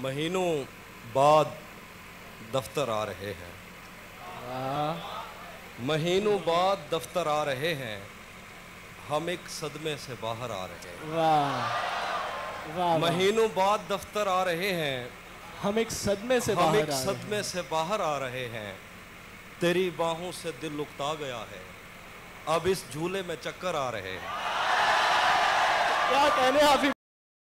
महीनों बाद दफ्तर आ रहे हैं। महीनों बाद दफ्तर आ रहे हैं हम एक सदमे से बाहर आ रहे हैं। वाह वाह महीनों बाद दफ्तर आ रहे हैं हम एक सदमे से हम एक सदमे से बाहर आ रहे हैं। तेरी बाहों से दिल उकता गया है अब इस झूले में चक्कर आ रहे हैं। क्या कहने हाफिज